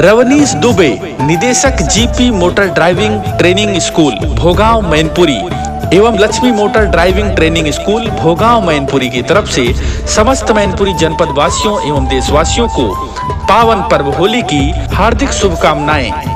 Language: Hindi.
रवनीश दुबे, निदेशक G P motor driving training school, Bhogaon, Mainpuri, एवं Lakshmi motor driving training school, Bhogaon, Mainpuri की तरफ़ से समस्त मैनपुरी जनपद वासियों एवं देशवासियों को पावन पर्व होली की हार्दिक शुभकामनाएँ।